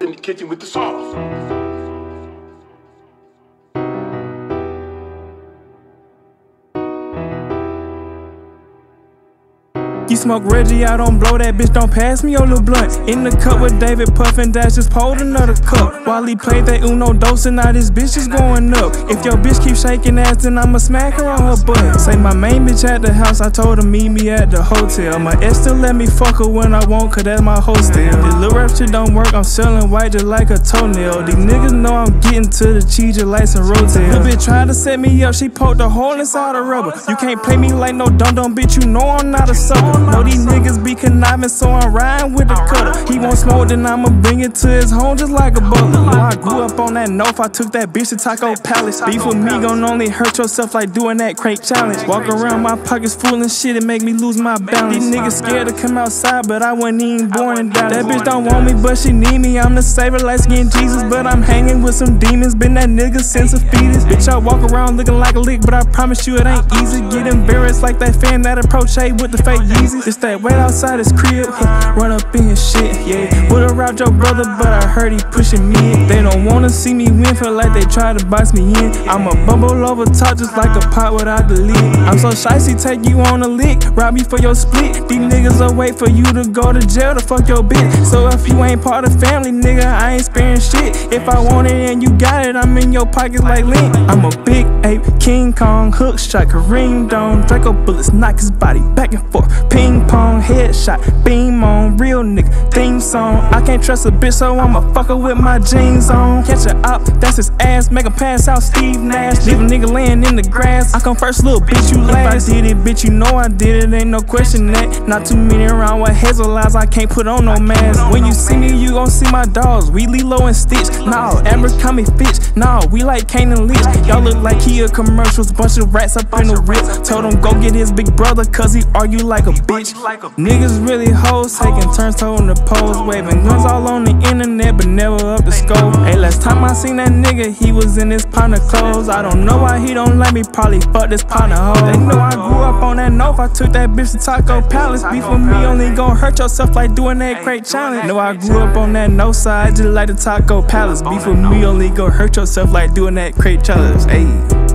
in the kitchen with the sauce. You smoke Reggie, I don't blow that bitch, don't pass me your little blunt. In the cup with David Puffin, Dash just pulled another cup. While he played that Uno dose, and now this bitch is going up. If your bitch keep shaking ass, then I'ma smack her on her butt. Say my main bitch at the house, I told her meet me at the hotel. My ex still let me fuck her when I want, cause that's my hostel. This little rap shit don't work, I'm selling white just like a toenail. These niggas know I'm getting to the cheese just like some rotel. Little bitch tried to set me up, she poked a hole inside the rubber. You can't play me like no dumb dum bitch, you know I'm not a sucker. Know these niggas be conniving, so I'm riding with the. He won't then I'ma bring it to his home just like a. When I grew up on that north, I took that bitch to Taco Palace. Beef with me gon' only hurt yourself like doing that crate challenge. Walk around my pockets full and shit, it make me lose my balance. These niggas scared to come outside, but I wasn't even born in Dallas. That bitch don't want me, but she need me. I'm the savior, Lightskin Jesus, but I'm hanging with some demons. Been that nigga since a fetus. Bitch, I walk around looking like a lick, but I promise you it ain't easy. Get embarrassed like that fan that approach A with the fake Yeezys. It's that wait outside his crib, run up in his shit, yeah. Would've robbed your brother, but I heard he pushing me. They don't wanna see me win, feel like they try to box me in. I'm a bubble over top, just like a pot without the lid. I'm so shicey, take you on a lick, rob me for your split. These niggas will wait for you to go to jail to fuck your bitch. So if you ain't part of family, nigga, I ain't sparing shit. If I want it and you got it, I'm in your pockets like lint. I'm a big ape, King Kong, hook shot, Kareem Dome, Draco bullets, knock his body back and forth. Ping pong, headshot, beam on, real nigga, song. I can't trust a bitch, so I'ma fuck her with my jeans on. Catch a up, that's his ass, make him pass out Steve Nash. Leave a nigga laying in the grass. I come first, little bitch, you last. If I did it, bitch, you know I did it, ain't no question that. Not too many around with hazel eyes, I can't put on no mask. When you see me, you gon' see my dogs. We Lilo and Stitch. Nah, Abercrombie Fitch. Nah, we like Kane and Lynch. Y'all look like Kia commercials, bunch of rats up in the whip. Told him go get his big brother, cause he argue like a bitch. Niggas really hoes, taking turns holding the pose, waving guns all on the internet, but never up the scope. Hey, last time I seen that nigga, he was in his partner clothes. I don't know why he don't like me, probably fuck this partner hoe. They know I grew up on that north, I took that bitch to Taco Palace. Beef with me only gon' hurt yourself like doing that crate challenge. Know I grew up on that north side, just like the Taco Palace. Beef with me only gon' hurt yourself like doing that crate challenge. Ayy.